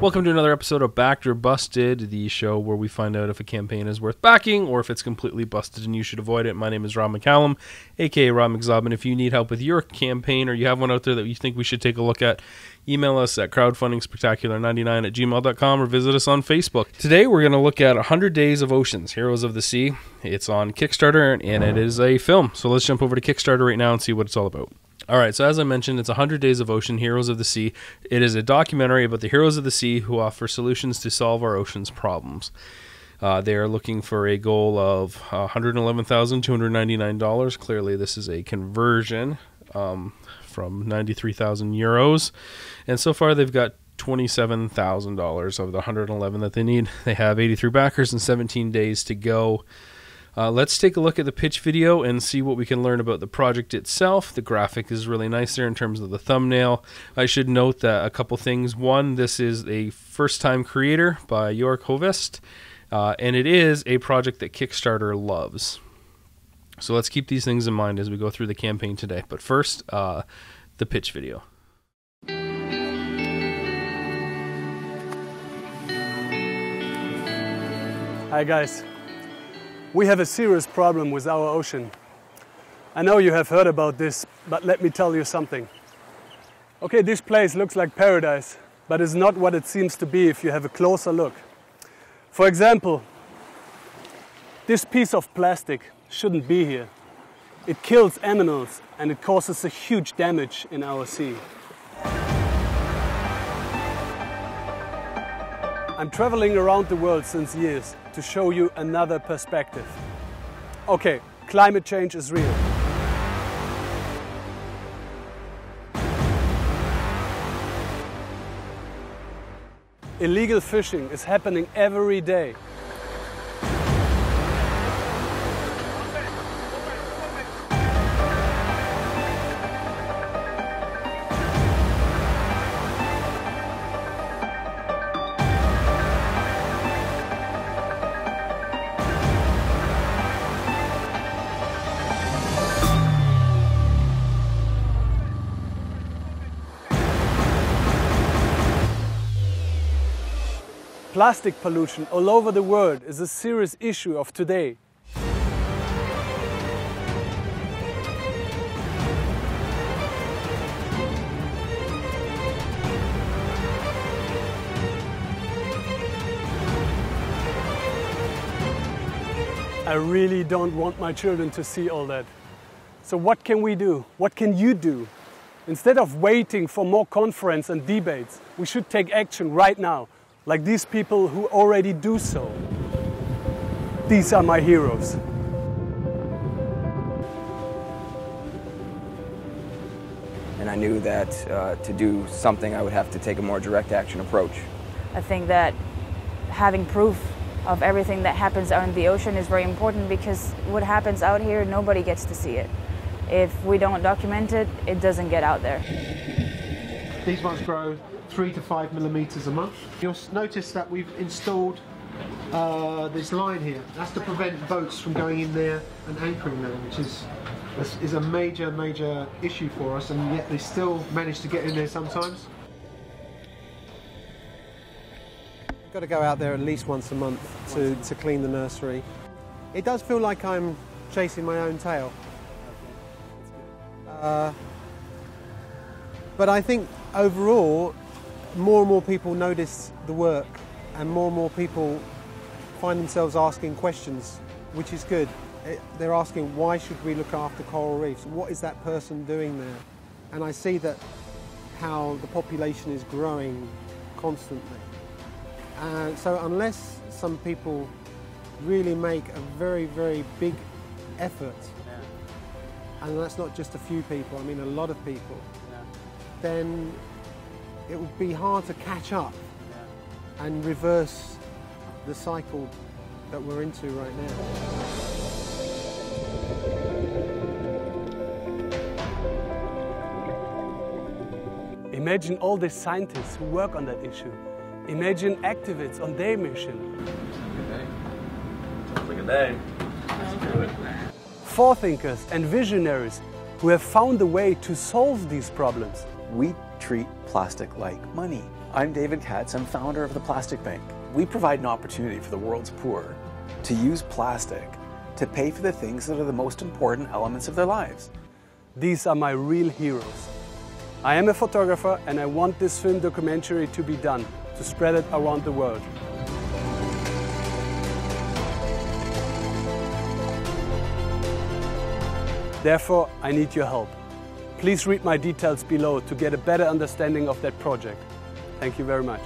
Welcome to another episode of Backed or Busted, the show where we find out if a campaign is worth backing or if it's completely busted and you should avoid it. My name is Rob McCallum, aka Rob McZob, and if you need help with your campaign or you have one out there that you think we should take a look at, email us at crowdfundingspectacular99 at gmail.com or visit us on Facebook. Today we're going to look at 100 Days of Oceans, Heroes of the Sea. It's on Kickstarter and it is a film. So let's jump over to Kickstarter right now and see what it's all about. All right, so as I mentioned, it's 100 Days of Ocean, Heroes of the Sea. It is a documentary about the heroes of the sea who offer solutions to solve our ocean's problems. Uh, they are looking for a goal of $111,299. Clearly, this is a conversion um, from 93,000 euros. And so far, they've got $27,000 of the 111 that they need. They have 83 backers and 17 days to go. Uh, let's take a look at the pitch video and see what we can learn about the project itself. The graphic is really nice there in terms of the thumbnail. I should note that a couple things. One, this is a first time creator by York Hovest, uh, and it is a project that Kickstarter loves. So let's keep these things in mind as we go through the campaign today. But first, uh, the pitch video. Hi guys. We have a serious problem with our ocean. I know you have heard about this, but let me tell you something. Okay, this place looks like paradise, but it's not what it seems to be if you have a closer look. For example, this piece of plastic shouldn't be here. It kills animals and it causes a huge damage in our sea. I'm traveling around the world since years to show you another perspective. Okay, climate change is real. Illegal fishing is happening every day. Plastic pollution all over the world is a serious issue of today. I really don't want my children to see all that. So what can we do? What can you do? Instead of waiting for more conference and debates, we should take action right now like these people who already do so. These are my heroes. And I knew that uh, to do something, I would have to take a more direct action approach. I think that having proof of everything that happens out in the ocean is very important because what happens out here, nobody gets to see it. If we don't document it, it doesn't get out there. These ones grow three to five millimeters a month. You'll notice that we've installed uh, this line here. That's to prevent boats from going in there and anchoring there, which is is a major, major issue for us, and yet they still manage to get in there sometimes. Got to go out there at least once a month to, to clean the nursery. It does feel like I'm chasing my own tail. Uh, but I think overall, more and more people notice the work and more and more people find themselves asking questions, which is good. It, they're asking, why should we look after coral reefs? What is that person doing there? And I see that how the population is growing constantly. Uh, so unless some people really make a very, very big effort, and that's not just a few people, I mean a lot of people. Then it would be hard to catch up and reverse the cycle that we're into right now. Imagine all the scientists who work on that issue. Imagine activists on their mission. Sounds like a day. Forethinkers and visionaries who have found a way to solve these problems. We treat plastic like money. I'm David Katz, I'm founder of the Plastic Bank. We provide an opportunity for the world's poor to use plastic to pay for the things that are the most important elements of their lives. These are my real heroes. I am a photographer and I want this film documentary to be done, to spread it around the world. Therefore, I need your help. Please read my details below to get a better understanding of that project. Thank you very much.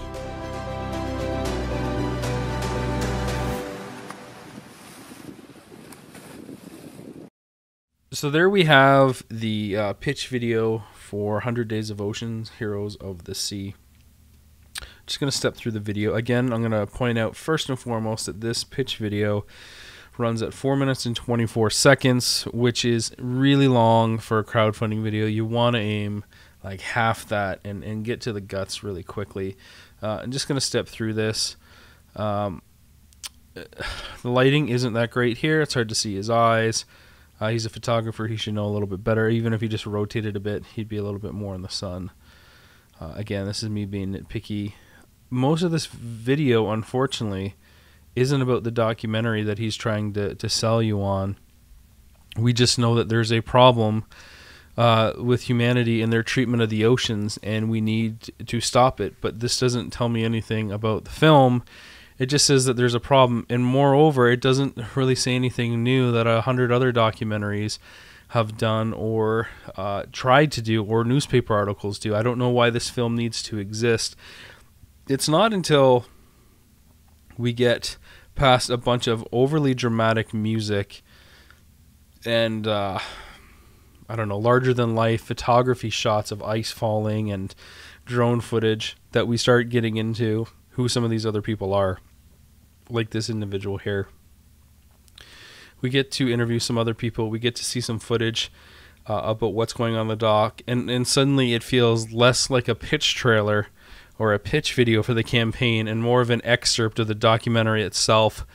So there we have the uh, pitch video for 100 Days of Oceans, Heroes of the Sea. Just going to step through the video. Again, I'm going to point out first and foremost that this pitch video runs at 4 minutes and 24 seconds, which is really long for a crowdfunding video. You want to aim like half that and, and get to the guts really quickly. Uh, I'm just going to step through this. Um, the lighting isn't that great here. It's hard to see his eyes. Uh, he's a photographer. He should know a little bit better. Even if he just rotated a bit, he'd be a little bit more in the sun. Uh, again, this is me being nitpicky. Most of this video, unfortunately, isn't about the documentary that he's trying to, to sell you on. We just know that there's a problem uh, with humanity and their treatment of the oceans, and we need to stop it. But this doesn't tell me anything about the film. It just says that there's a problem, and moreover, it doesn't really say anything new that a hundred other documentaries have done or uh, tried to do, or newspaper articles do. I don't know why this film needs to exist. It's not until we get past a bunch of overly dramatic music and uh, I don't know, larger than life photography shots of ice falling and drone footage that we start getting into who some of these other people are, like this individual here. We get to interview some other people. We get to see some footage uh, about what's going on the dock, and and suddenly it feels less like a pitch trailer or a pitch video for the campaign, and more of an excerpt of the documentary itself,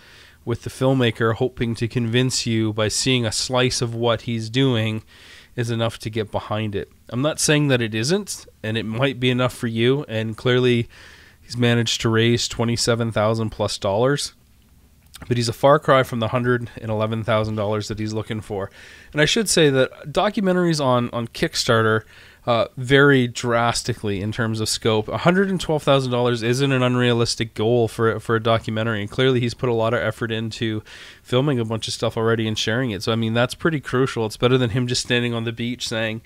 with the filmmaker hoping to convince you by seeing a slice of what he's doing is enough to get behind it. I'm not saying that it isn't, and it might be enough for you, and clearly He's managed to raise twenty-seven thousand plus dollars, but he's a far cry from the hundred and eleven thousand dollars that he's looking for. And I should say that documentaries on on Kickstarter uh, drastically in terms of scope. One hundred and twelve thousand dollars isn't an unrealistic goal for for a documentary, and clearly he's put a lot of effort into filming a bunch of stuff already and sharing it. So I mean that's pretty crucial. It's better than him just standing on the beach saying,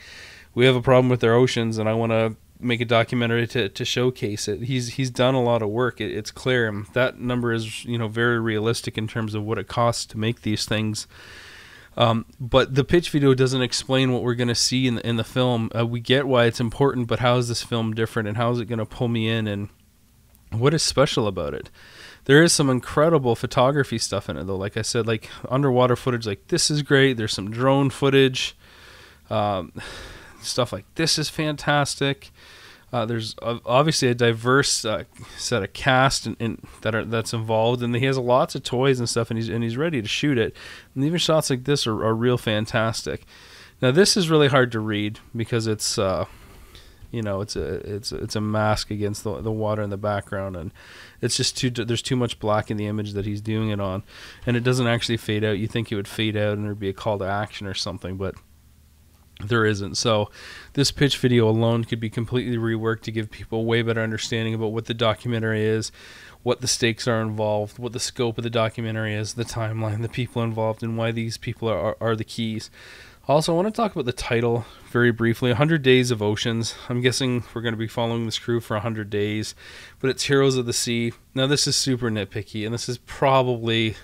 "We have a problem with their oceans, and I want to." make a documentary to, to showcase it. He's he's done a lot of work. It, it's clear that number is you know very realistic in terms of what it costs to make these things. Um, but the pitch video doesn't explain what we're going to see in the, in the film. Uh, we get why it's important, but how is this film different, and how is it going to pull me in, and what is special about it? There is some incredible photography stuff in it, though. Like I said, like underwater footage, like this is great. There's some drone footage. Um, stuff like this is fantastic. Uh, there's obviously a diverse uh, set of cast and, that are that's involved, and he has lots of toys and stuff, and he's and he's ready to shoot it. And even shots like this are, are real fantastic. Now this is really hard to read because it's uh, you know it's a it's it's a mask against the the water in the background, and it's just too there's too much black in the image that he's doing it on, and it doesn't actually fade out. You think it would fade out and there'd be a call to action or something, but there isn't. So this pitch video alone could be completely reworked to give people a way better understanding about what the documentary is, what the stakes are involved, what the scope of the documentary is, the timeline, the people involved, and why these people are, are, are the keys. Also, I want to talk about the title very briefly 100 Days of Oceans. I'm guessing we're going to be following this crew for 100 days, but it's Heroes of the Sea. Now, this is super nitpicky, and this is probably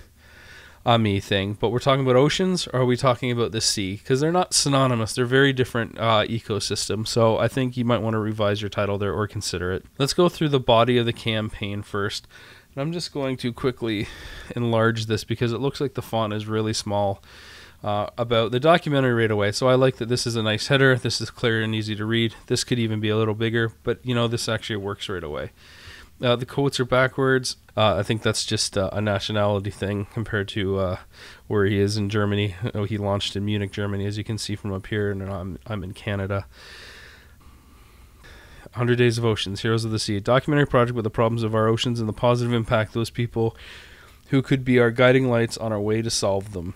me thing, but we're talking about oceans or are we talking about the sea? Because they're not synonymous. They're very different uh, ecosystems. So I think you might want to revise your title there or consider it. Let's go through the body of the campaign first. And I'm just going to quickly enlarge this because it looks like the font is really small. Uh, about the documentary right away. So I like that this is a nice header. This is clear and easy to read. This could even be a little bigger, but you know, this actually works right away. Uh, the quotes are backwards. Uh, I think that's just uh, a nationality thing compared to uh, where he is in Germany. Oh, he launched in Munich, Germany, as you can see from up here, and I'm I'm in Canada. 100 Days of Oceans, Heroes of the Sea, a documentary project with the problems of our oceans and the positive impact those people who could be our guiding lights on our way to solve them.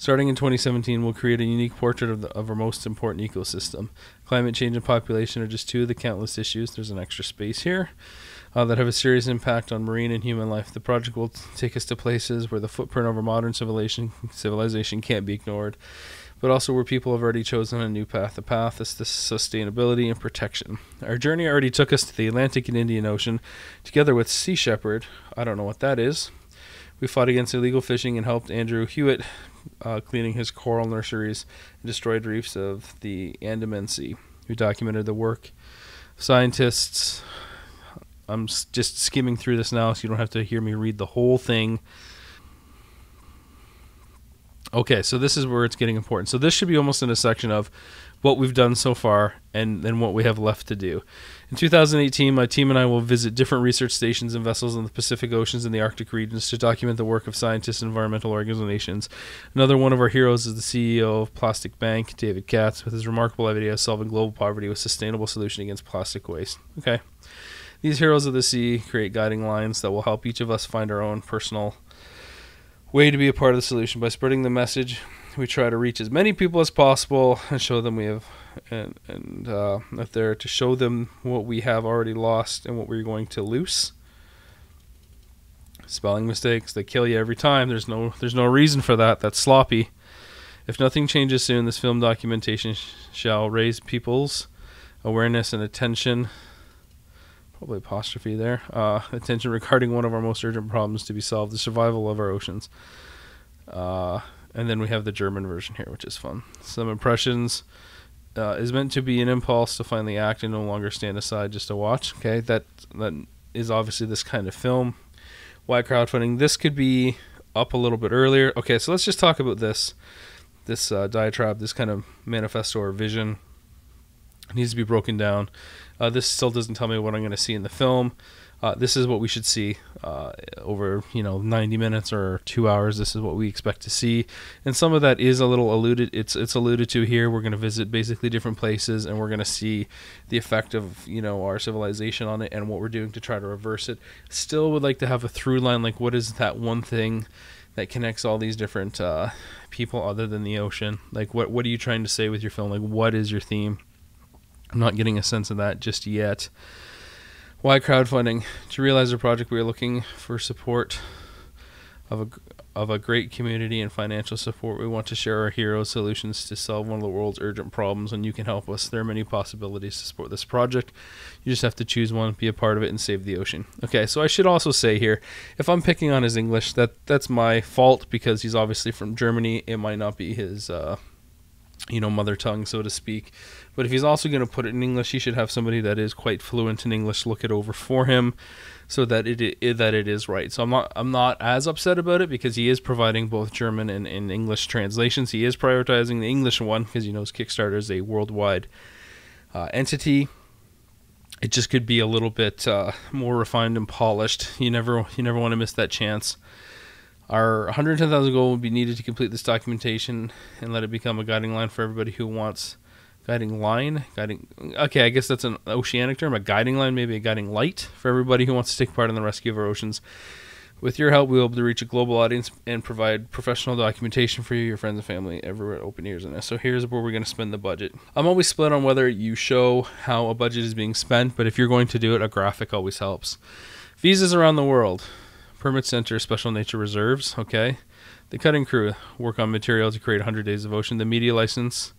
Starting in 2017, we'll create a unique portrait of, the, of our most important ecosystem. Climate change and population are just two of the countless issues. There's an extra space here uh, that have a serious impact on marine and human life. The project will t- take us to places where the footprint of our modern civilization civilization can't be ignored, but also where people have already chosen a new path. The path is to sustainability and protection. Our journey already took us to the Atlantic and Indian Ocean, together with Sea Shepherd. I don't know what that is. We fought against illegal fishing and helped Andrew Hewitt uh, cleaning his coral nurseries and destroyed reefs of the Andaman Sea. who documented the work scientists. I'm just skimming through this now, so you don't have to hear me read the whole thing. Okay, so this is where it's getting important. So this should be almost in a section of what we've done so far and then what we have left to do. In 2018, my team and I will visit different research stations and vessels in the Pacific Oceans and the Arctic regions to document the work of scientists and environmental organizations. Another one of our heroes is the CEO of Plastic Bank, David Katz, with his remarkable idea of solving global poverty with sustainable solution against plastic waste. Okay. These heroes of the sea create guiding lines that will help each of us find our own personal way to be a part of the solution by spreading the message we try to reach as many people as possible and show them we have and and uh, if they're to show them what we have already lost and what we're going to lose. Spelling mistakes they kill you every time. There's no there's no reason for that. That's sloppy. If nothing changes soon this film documentation sh- shall raise people's awareness and attention. Probably apostrophe there. Uh, attention regarding one of our most urgent problems to be solved the survival of our oceans. Uh, and then we have the German version here, which is fun. Some impressions uh, is meant to be an impulse to finally act and no longer stand aside just to watch. Okay, that that is obviously this kind of film. Why crowdfunding? This could be up a little bit earlier. Okay, so let's just talk about this this uh, diatribe, this kind of manifesto or vision. It needs to be broken down. Uh, this still doesn't tell me what I'm going to see in the film. Uh, this is what we should see uh, over you know 90 minutes or two hours. This is what we expect to see, and some of that is a little alluded. It's it's alluded to here. We're going to visit basically different places, and we're going to see the effect of you know our civilization on it and what we're doing to try to reverse it. Still, would like to have a through line. Like, what is that one thing that connects all these different uh, people other than the ocean? Like, what what are you trying to say with your film? Like, what is your theme? I'm not getting a sense of that just yet. Why crowdfunding? To realize a project, we are looking for support of a of a great community and financial support. We want to share our hero solutions to solve one of the world's urgent problems, and you can help us. There are many possibilities to support this project. You just have to choose one, be a part of it, and save the ocean. Okay, so I should also say here, if I'm picking on his English, that that's my fault because he's obviously from Germany. It might not be his. Uh, you know, mother tongue, so to speak. But if he's also going to put it in English, he should have somebody that is quite fluent in English look it over for him, so that it, it that it is right. So I'm not I'm not as upset about it because he is providing both German and, and English translations. He is prioritizing the English one because he knows Kickstarter is a worldwide uh, entity. It just could be a little bit uh, more refined and polished. You never you never want to miss that chance. Our 110,000 goal would be needed to complete this documentation and let it become a guiding line for everybody who wants guiding line, guiding. Okay, I guess that's an oceanic term. A guiding line, maybe a guiding light for everybody who wants to take part in the rescue of our oceans. With your help, we will be able to reach a global audience and provide professional documentation for you, your friends, and family everywhere at Open Ears. And so here's where we're going to spend the budget. I'm always split on whether you show how a budget is being spent, but if you're going to do it, a graphic always helps. Visas around the world. Permit Center Special Nature Reserves, okay. The cutting crew work on material to create 100 Days of Ocean. The media license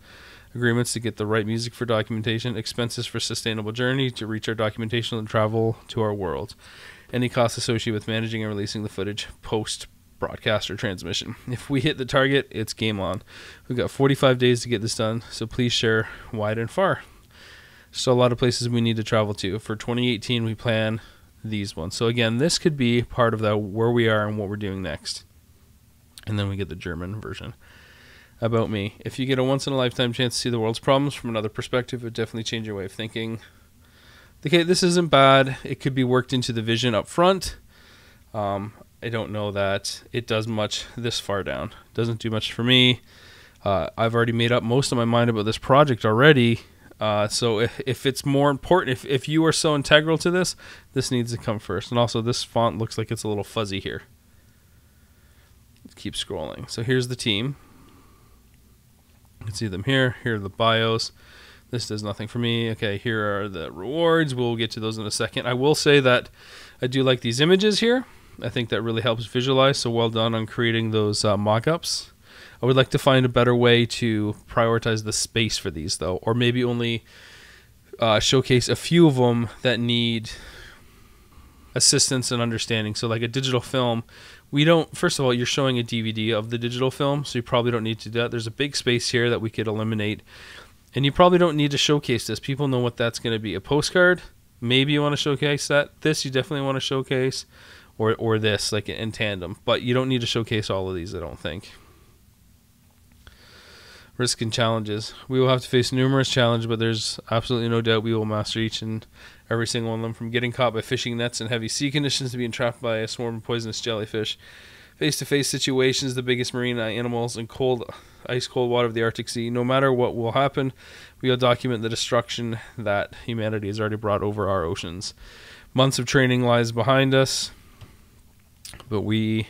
agreements to get the right music for documentation. Expenses for sustainable journey to reach our documentation and travel to our world. Any costs associated with managing and releasing the footage post broadcast or transmission. If we hit the target, it's game on. We've got 45 days to get this done, so please share wide and far. So a lot of places we need to travel to. For 2018, we plan these ones. So again, this could be part of the where we are and what we're doing next. And then we get the German version. About me. If you get a once in a lifetime chance to see the world's problems from another perspective, it would definitely change your way of thinking. Okay, this isn't bad. It could be worked into the vision up front. Um, I don't know that it does much this far down. Doesn't do much for me. Uh, I've already made up most of my mind about this project already. Uh, so if, if it's more important, if, if you are so integral to this, this needs to come first. And also, this font looks like it's a little fuzzy here. Let's keep scrolling. So here's the team. You can see them here. Here are the bios. This does nothing for me. Okay, here are the rewards. We'll get to those in a second. I will say that I do like these images here. I think that really helps visualize. So well done on creating those uh, mock-ups. I would like to find a better way to prioritize the space for these, though, or maybe only uh, showcase a few of them that need assistance and understanding. So, like a digital film, we don't. First of all, you're showing a DVD of the digital film, so you probably don't need to do that. There's a big space here that we could eliminate, and you probably don't need to showcase this. People know what that's going to be. A postcard, maybe you want to showcase that. This you definitely want to showcase, or or this like in tandem. But you don't need to showcase all of these. I don't think. Risk and challenges. We will have to face numerous challenges, but there's absolutely no doubt we will master each and every single one of them from getting caught by fishing nets in heavy sea conditions to being trapped by a swarm of poisonous jellyfish. Face to face situations, the biggest marine animals, and cold, ice cold water of the Arctic Sea. No matter what will happen, we will document the destruction that humanity has already brought over our oceans. Months of training lies behind us, but we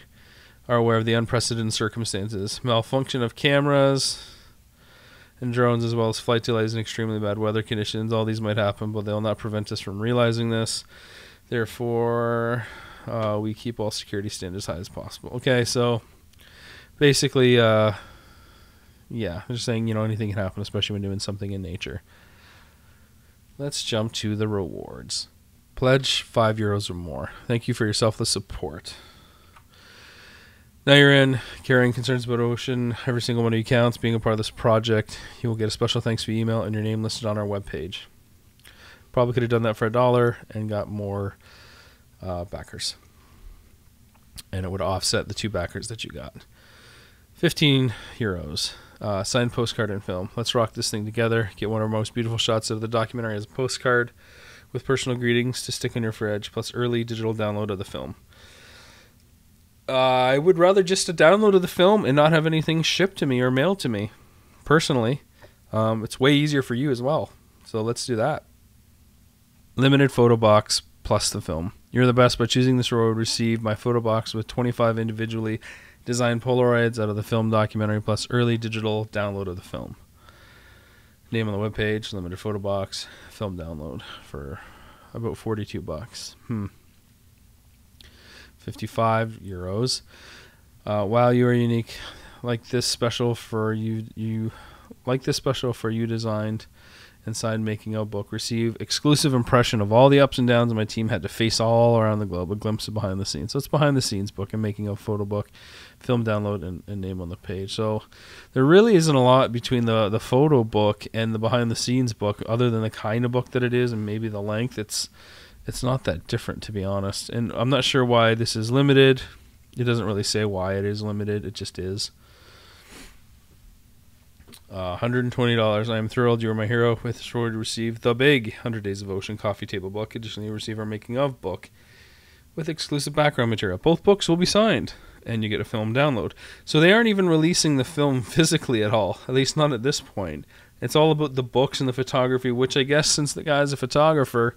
are aware of the unprecedented circumstances. Malfunction of cameras, and drones, as well as flight delays and extremely bad weather conditions. All these might happen, but they'll not prevent us from realizing this. Therefore, uh, we keep all security standards high as possible. Okay, so basically, uh, yeah, just saying, you know, anything can happen, especially when doing something in nature. Let's jump to the rewards. Pledge five euros or more. Thank you for your selfless support. Now you're in carrying concerns about ocean. Every single one of you counts. Being a part of this project, you will get a special thanks via email and your name listed on our webpage. Probably could have done that for a dollar and got more uh, backers, and it would offset the two backers that you got. Fifteen euros. Uh, signed postcard and film. Let's rock this thing together. Get one of our most beautiful shots of the documentary as a postcard, with personal greetings to stick on your fridge, plus early digital download of the film. Uh, I would rather just a download of the film and not have anything shipped to me or mailed to me. Personally, um, it's way easier for you as well. So let's do that. Limited photo box plus the film. You're the best by choosing this road. Receive my photo box with 25 individually designed Polaroids out of the film documentary plus early digital download of the film. Name on the webpage, limited photo box, film download for about 42 bucks. Hmm. 55 euros. Uh, while you are unique, like this special for you, you like this special for you designed signed making a book. Receive exclusive impression of all the ups and downs my team had to face all around the globe. A glimpse of behind the scenes. So it's behind the scenes book and making a photo book, film download, and, and name on the page. So there really isn't a lot between the the photo book and the behind the scenes book, other than the kind of book that it is and maybe the length. It's it's not that different to be honest. And I'm not sure why this is limited. It doesn't really say why it is limited. It just is. Uh, $120. I am thrilled you are my hero. With this reward, receive the big 100 Days of Ocean coffee table book. Additionally, you receive our making of book with exclusive background material. Both books will be signed, and you get a film download. So they aren't even releasing the film physically at all, at least not at this point. It's all about the books and the photography, which I guess since the guy's a photographer,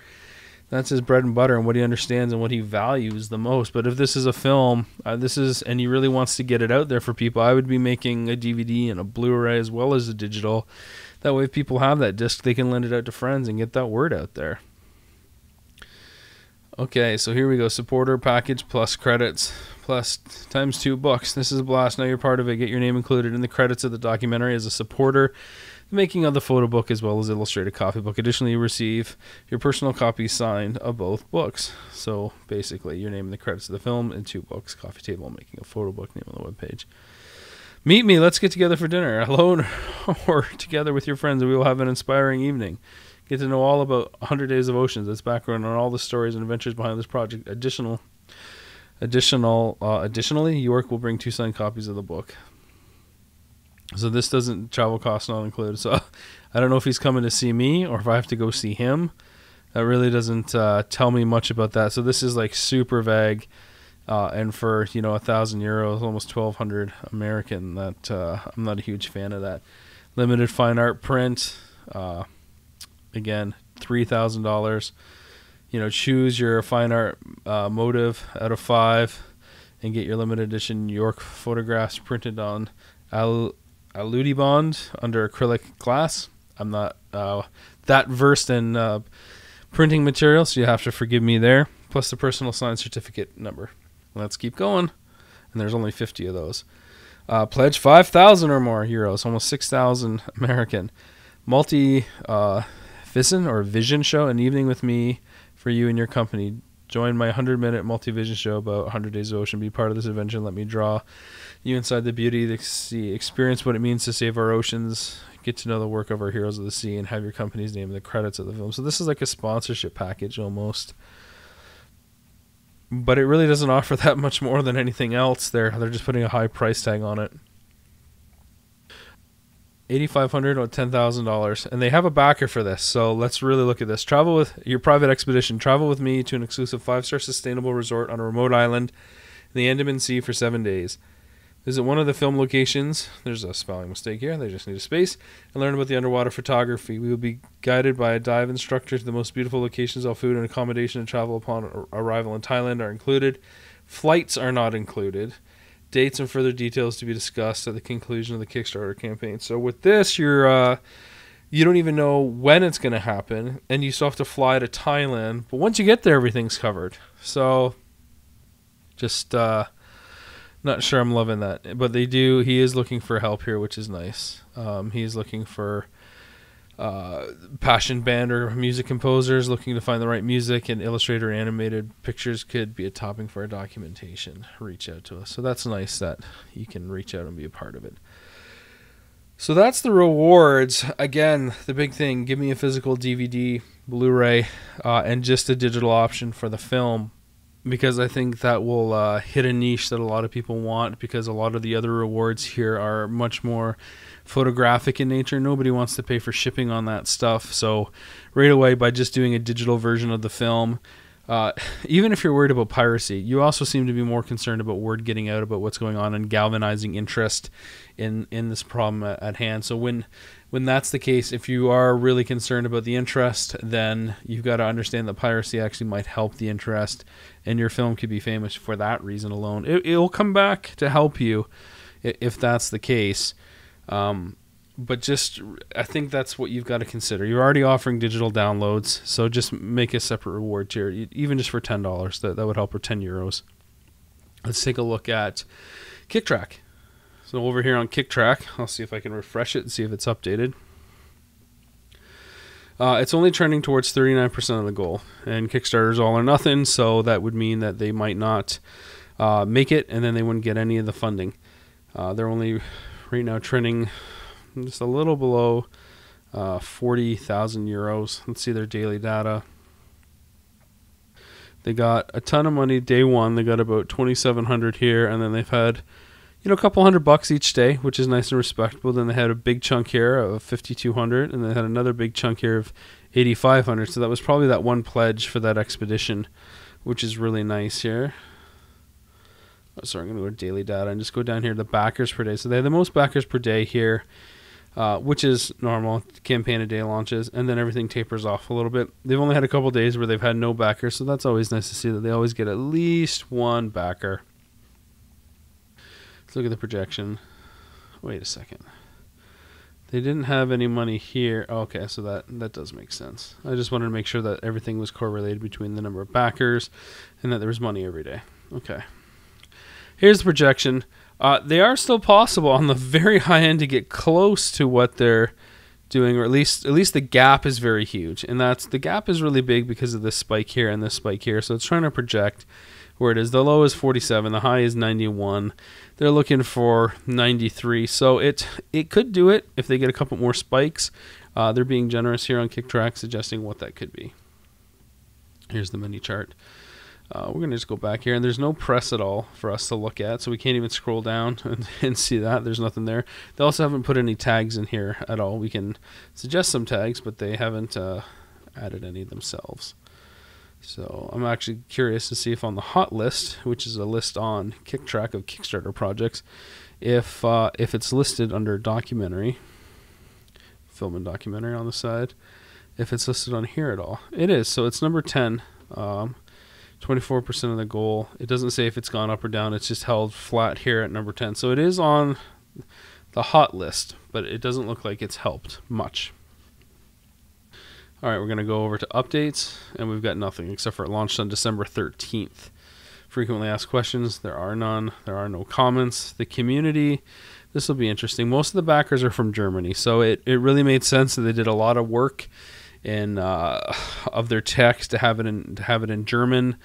that's his bread and butter and what he understands and what he values the most. But if this is a film, uh, this is and he really wants to get it out there for people, I would be making a DVD and a Blu-ray as well as a digital. That way, if people have that disc, they can lend it out to friends and get that word out there. Okay, so here we go. Supporter package plus credits plus times two books. This is a blast. Now you're part of it. Get your name included in the credits of the documentary as a supporter making of the photo book as well as illustrated copy book. Additionally, you receive your personal copy signed of both books. So basically, your name in the credits of the film and two books, coffee table, making a photo book, name on the webpage. Meet me. Let's get together for dinner, alone or together with your friends, and we will have an inspiring evening. Get to know all about 100 Days of Oceans, its background, and all the stories and adventures behind this project. Additional, additional, uh, additionally, York will bring two signed copies of the book. So this doesn't travel costs not included. So I don't know if he's coming to see me or if I have to go see him. That really doesn't uh, tell me much about that. So this is like super vague, uh, and for you know a thousand euros, almost twelve hundred American. That uh, I'm not a huge fan of that. Limited fine art print. Uh, Again, three thousand dollars. You know, choose your fine art uh, motive out of five, and get your limited edition York photographs printed on al- Aludibond under acrylic glass. I'm not uh, that versed in uh, printing material, so you have to forgive me there. Plus the personal sign certificate number. Let's keep going, and there's only 50 of those. Uh, pledge 5,000 or more euros, almost 6,000 American. Multi uh, Vision or Vision show, an evening with me for you and your company. Join my 100 minute multi vision show about 100 Days of Ocean. Be part of this adventure. Let me draw you inside the beauty the sea. Experience what it means to save our oceans. Get to know the work of our heroes of the sea and have your company's name in the credits of the film. So this is like a sponsorship package almost but it really doesn't offer that much more than anything else there they're just putting a high price tag on it 8500 or $10,000 and they have a backer for this so let's really look at this. Travel with your private expedition travel with me to an exclusive 5-star sustainable resort on a remote island in the Andaman Sea for 7 days. Visit one of the film locations. There's a spelling mistake here. They just need a space and learn about the underwater photography. We will be guided by a dive instructor to the most beautiful locations all food and accommodation and travel upon arrival in Thailand are included. Flights are not included dates and further details to be discussed at the conclusion of the Kickstarter campaign. So with this, you're uh, you don't even know when it's going to happen, and you still have to fly to Thailand. But once you get there, everything's covered. So just uh, not sure I'm loving that, but they do. He is looking for help here, which is nice. Um, he's looking for uh, passion band or music composers looking to find the right music and illustrator animated pictures could be a topping for our documentation. Reach out to us. So that's nice that you can reach out and be a part of it. So that's the rewards. Again the big thing give me a physical dvd blu-ray uh, and just a digital option for the film because I think that will uh, hit a niche that a lot of people want because a lot of the other rewards here are much more photographic in nature. Nobody wants to pay for shipping on that stuff. So, right away, by just doing a digital version of the film, uh, even if you're worried about piracy, you also seem to be more concerned about word getting out about what's going on and galvanizing interest in in this problem at, at hand. So when when that's the case, if you are really concerned about the interest, then you've got to understand that piracy actually might help the interest, and your film could be famous for that reason alone. It, it'll come back to help you if that's the case. Um, but just I think that's what you've got to consider. You're already offering digital downloads, so just make a separate reward tier, even just for ten dollars. That that would help, or ten euros. Let's take a look at Kicktraq. So over here on Kicktraq, I'll see if I can refresh it and see if it's updated. Uh, it's only trending towards 39% of the goal, and Kickstarter's all or nothing, so that would mean that they might not uh, make it, and then they wouldn't get any of the funding. Uh, they're only right now trending just a little below uh, 40,000 euros. Let's see their daily data. They got a ton of money day one. They got about 2,700 here, and then they've had, you know, a couple hundred bucks each day, which is nice and respectable. Then they had a big chunk here of 5,200, and they had another big chunk here of 8,500. So that was probably that one pledge for that expedition, which is really nice here. Oh, sorry, I'm going to go to daily data and just go down here to backers per day. So they have the most backers per day here, uh, which is normal. Campaign a day launches, and then everything tapers off a little bit. They've only had a couple days where they've had no backers, so that's always nice to see that they always get at least one backer. Let's look at the projection. Wait a second. They didn't have any money here. okay, so that that does make sense. I just wanted to make sure that everything was correlated between the number of backers and that there was money every day. Okay. Here's the projection. Uh, they are still possible on the very high end to get close to what they're doing, or at least at least the gap is very huge, and that's the gap is really big because of this spike here and this spike here. So it's trying to project where it is. The low is 47, the high is 91. They're looking for 93, so it it could do it if they get a couple more spikes. Uh, they're being generous here on Kicktraq, suggesting what that could be. Here's the mini chart. Uh, we're going to just go back here, and there's no press at all for us to look at, so we can't even scroll down and, and, see that. There's nothing there. They also haven't put any tags in here at all. We can suggest some tags, but they haven't uh, added any themselves. So I'm actually curious to see if on the hot list, which is a list on Kicktraq of Kickstarter projects, if uh, if it's listed under documentary, film and documentary on the side, if it's listed on here at all. It is. So it's number 10. Um, 24% of the goal. It doesn't say if it's gone up or down. It's just held flat here at number 10. So it is on the hot list, but it doesn't look like it's helped much. All right, we're going to go over to updates, and we've got nothing except for it launched on December 13th. Frequently asked questions, there are none. There are no comments. The community, this will be interesting. Most of the backers are from Germany, so it, it really made sense that they did a lot of work in uh, of their text to have it in to have it in German.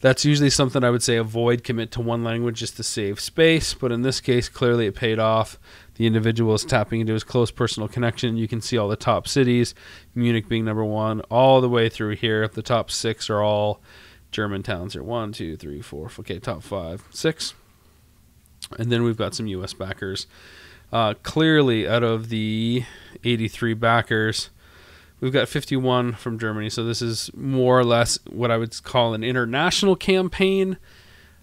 That's usually something I would say avoid commit to one language just to save space, but in this case, clearly it paid off. The individual is tapping into his close personal connection. You can see all the top cities, Munich being number one, all the way through here. The top six are all German towns here. One, two, three, four. Okay, top five, six. And then we've got some U.S. backers. Uh, clearly, out of the 83 backers, We've got 51 from Germany, so this is more or less what I would call an international campaign,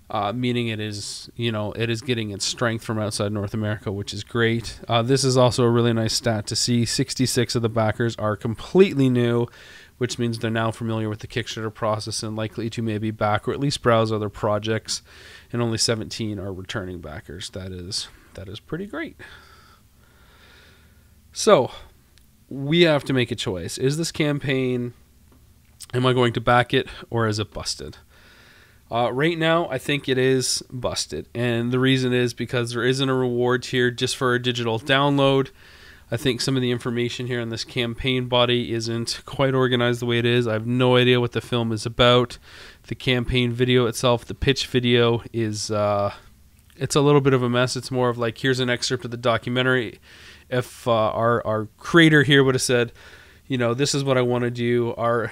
uh, meaning it is, you know, it is getting its strength from outside North America, which is great. Uh, this is also a really nice stat to see. 66 of the backers are completely new, which means they're now familiar with the Kickstarter process and likely to maybe back or at least browse other projects. And only 17 are returning backers. That is that is pretty great. So, we have to make a choice. Is this campaign, am I going to back it or is it busted? Uh, right now, I think it is busted. And the reason is because there isn't a reward here just for a digital download. I think some of the information here in this campaign body isn't quite organized the way it is. I have no idea what the film is about. The campaign video itself, the pitch video, is uh, it's a little bit of a mess. It's more of like here's an excerpt of the documentary if uh, our our creator here would have said, you know, this is what I want to do. Our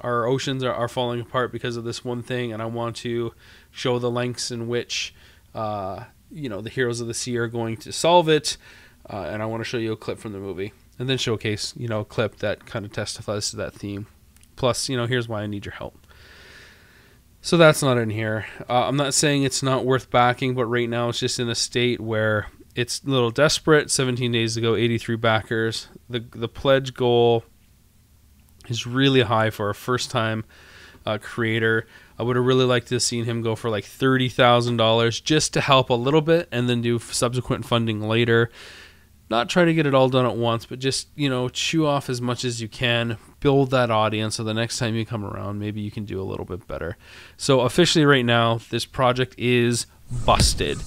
our oceans are, are falling apart because of this one thing, and I want to show the lengths in which uh, you know the heroes of the sea are going to solve it. Uh, and I want to show you a clip from the movie, and then showcase you know a clip that kind of testifies to that theme. Plus, you know, here's why I need your help. So that's not in here. Uh, I'm not saying it's not worth backing, but right now it's just in a state where it's a little desperate. 17 days ago, 83 backers. The the pledge goal is really high for a first time uh, creator. I would have really liked to have seen him go for like thirty thousand dollars just to help a little bit, and then do subsequent funding later. Not try to get it all done at once, but just you know chew off as much as you can, build that audience, so the next time you come around, maybe you can do a little bit better. So officially, right now, this project is busted.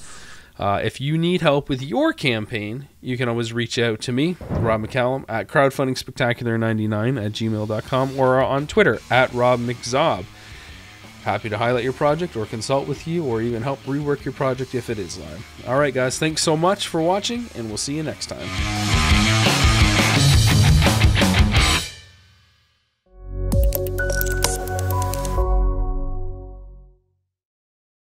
Uh, if you need help with your campaign, you can always reach out to me, Rob McCallum, at crowdfundingspectacular99 at gmail.com or on Twitter at Rob McZob. Happy to highlight your project or consult with you or even help rework your project if it is live. All right, guys, thanks so much for watching, and we'll see you next time.